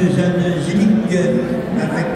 Angélique avec